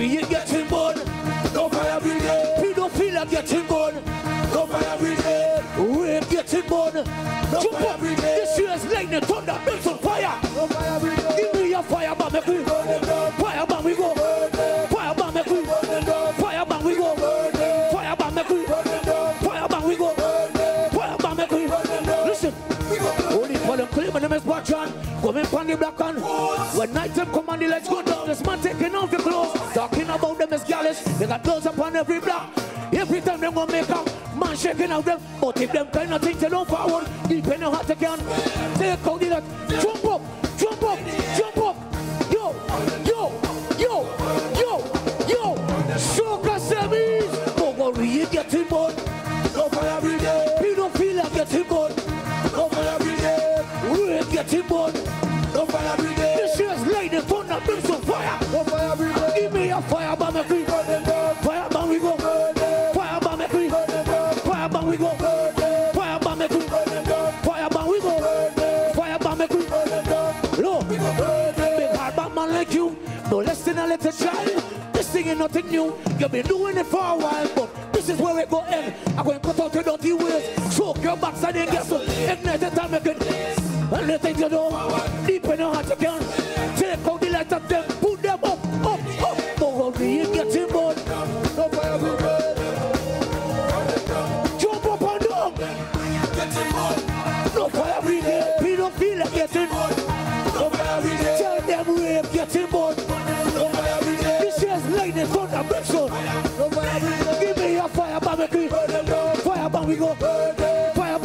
We ain't getting born. No fire every day. Pedophile are getting born. No fire brigade. We ain't getting born. No fire brigade. This year's lightning, thunder, built on fire. No fire brigade. Give me your fire, man, make we burn. Fire, man, we go. Fire, man, make we burn. Fire, man, we go. Fire, man, make we. Fire, man, we go. Fire, man, make we. Listen. Holy, for the claim, my name is Patron. Coming from the black hand. When night time come this man taking off the clothes, talking about them as gallus. They got girls upon every block. Every time them gonna make up, man shaking out them. But if them kind of things they don't forward, deep in the heart again. Take out the light, jump up, jump up, jump up. Fire bomb, me free. Fire bomb we go. Fire bomb me free. Fire bomb we go. Fire bomb me free. Fire bomb we go. Fire bomb me free. Look, big hard man like you, no less than a little child. This thing ain't nothing new. You've been doing it for a while, but this is where it go end. I'm going to cut out your dirty ways, choke your backside and get some ignite it and make it. And the things you do,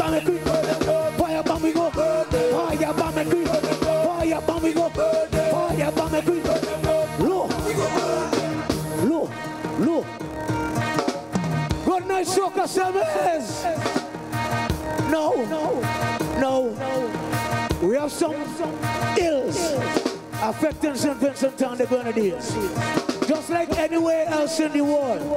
Bomb me Fire bomb we go. Fire bomb me Fire bomb we go. Fire bomb me Low. Low. Low. Good night, Soca Sevens. No, no, no. We have some ills affecting St. Vincent and the Grenadines. Just like anywhere else in the world.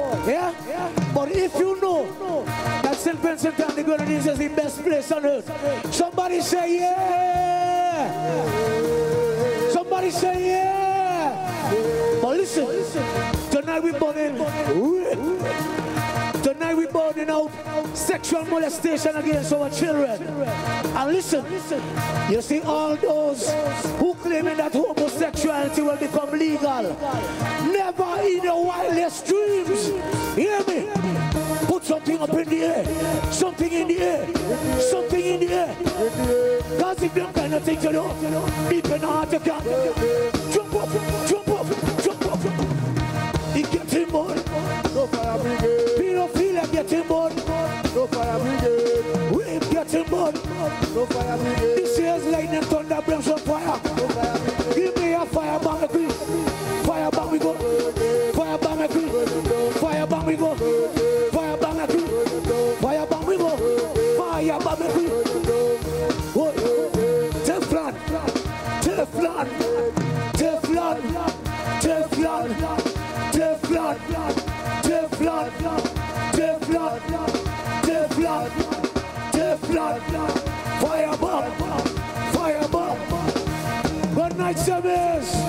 And the is the best place on earth, somebody say yeah. Somebody say yeah. But listen, tonight we're burning. Tonight we're burning out sexual molestation against our children. And listen, you see all those who claiming that homosexuality will become legal. Never in your wildest dreams. Hear me? Something up in the air. Something in the air. Something in the air. Because if them kind of things you know, deep in the heart you can. Jump up, jump up, jump up. It gets him more. No fire brigade. Pedophilia getting bored. No fire brigade. Rape getting bored. No fire brigade. This year's lightning thunder brings some fire. Fire. What? Teflon. Teflon. Teflon. Teflon. Teflon. Teflon. Teflon. Teflon. Teflon. Fire bomb. Fire bomb. Good night, Semis.